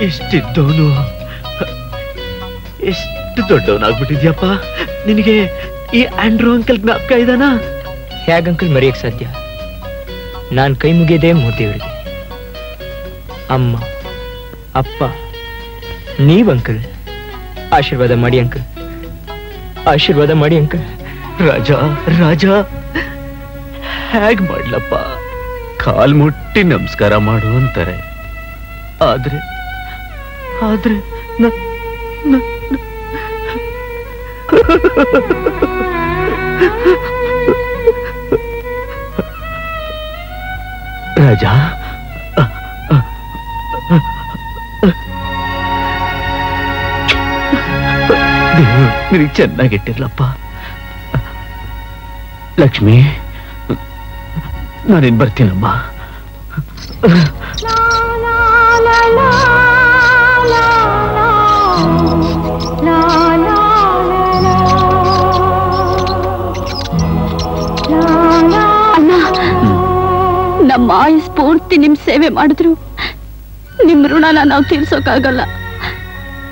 ಎಷ್ಟಿದ್ದವನು? ಎಷ್ಟು ದೊಡ್ಡವನಾಗ್ಬಿಟ್ಟಿದ್ಯಪ್ಪ? ನಿನಗೆ ಈ ಆಂಡ್ರೂ ಅಂಕಲ್ ಜ್ಞಾಪಕ ಇದಾನ? ಹೇಗ ಅಂಕಲ್ ಮರೆಯಕ್ ಸಾಧ್ಯ? ನಾನ್ ಕೈ ಮುಗಿಯದೆ ಮೂರ್ತಿಯವರಿಗೆ. ಅಮ್ಮ ಅಪ್ಪ ನೀವ್ ಅಂಕಲ್. ಆಶೀರ್ವಾದ ಮಾಡಿ ಅಂಕಲ್. ಆಶೀರ್ವಾದ ಮಾಡಿ ಅಂಕಲ್. ರಾಜ ರಾಜ ಹೇಗ್ ಮಾಡ್ಲಪ್ಪ? ಕಾಲ್ ಮುಟ್ಟಿ ನಮಸ್ಕಾರ ಮಾಡು ಅಂತಾರೆ. ಆದ್ರೆ ಆದ್ರೆ ರಾಜಾ ನಿನಗೆ ಚೆನ್ನಾಗಿಟ್ಟಿರ್ಲಪ್ಪ. ಲಕ್ಷ್ಮಿ ನಾನೇನ್ ಬರ್ತೀನಮ್ಮ. ನಮ್ಮ ಸ್ಫೂರ್ತಿ ಪೂರ್ತಿ ನಿಮ್ ಸೇವೆ ಮಾಡಿದ್ರು. ನಿಮ್ ಋಣನ ನಾವು ತೀರ್ಸೋಕಾಗಲ್ಲ.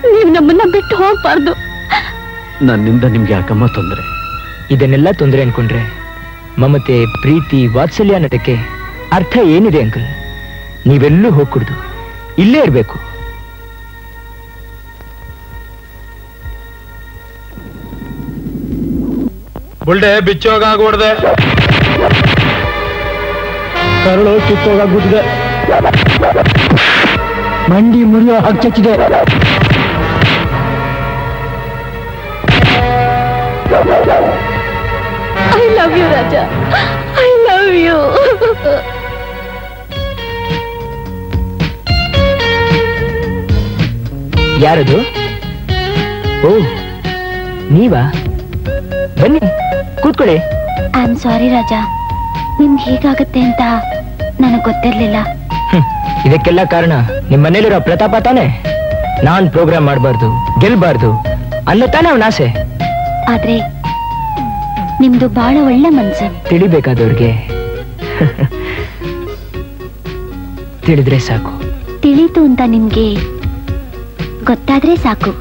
ನೀವ್ ನಮ್ಮನ್ನ ಬಿಟ್ಟು ಹೋಗ್ಬಾರ್ದು. ನನ್ನಿಂದ ನಿಮ್ಗೆ ಯಾಕಮ್ಮ ತೊಂದರೆ? ಇದನ್ನೆಲ್ಲ ತೊಂದರೆ ಅನ್ಕೊಂಡ್ರೆ ಮಮತೆ ಪ್ರೀತಿ ವಾತ್ಸಲ್ಯ ಅನ್ನೋದಕ್ಕೆ ಅರ್ಥ ಏನಿದೆ ಅಂಕಲ್? ನೀವೆಲ್ಲೂ ಹೋಗ್ಕೊಡ್ದು. ಇಲ್ಲೇ ಇರ್ಬೇಕು. ಬುಲ್ಡೆ ಬಿಚ್ಚೋಗಾಗ್ಬಿಡ್ದೆ ಕರಳು ಕಿತ್ತೋಗಾಗ್ಬಿಟ್ಟಿದೆ ಮಂಡಿ ಮುರಿಯೋ ಹಚ್ಚಚ್ಚಿದೆ I love you Raja I love you ಯಾರದು? ಓ ನೀವಾ? ಬನ್ನಿ ಕೂತ್ಕೊಳ್ಳಿ. ಐ ಆಮ್ ಸಾರಿ ರಾಜ ನಿಮ್ಗೆ ಹೇಗಾಗತ್ತೆ ಅಂತ ನನಗೆ ಗೊತ್ತಿರ್ಲಿಲ್ಲ. ಇದಕ್ಕೆಲ್ಲ ಕಾರಣ ನಿಮ್ ಮನೇಲಿರೋ ಪ್ರತಾಪ ತಾನೆ? ನಾನ್ ಪ್ರೋಗ್ರಾಮ್ ಮಾಡಬಾರ್ದು ಗೆಲ್ಬಾರ್ದು ಅನ್ನೋ ತಾನೇ ಅವನ ಆಸೆ? ಆದ್ರೆ ನಿಮ್ದು ಬಹಳ ಒಳ್ಳೆ ಮನ್ಸು. ತಿಳಿಬೇಕಾದವ್ರಿಗೆ. ತಿಳಿದ್ರೆ ಸಾಕು. ತಿಳಿತು ಅಂತ ನಿಮ್ಗೆ ಗೊತ್ತಾದ್ರೆ ಸಾಕು.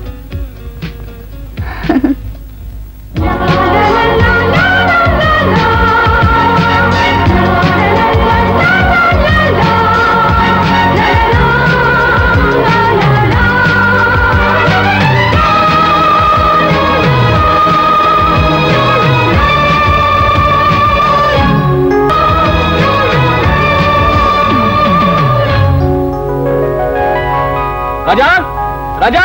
ರಾಜಾ ರಾಜಾ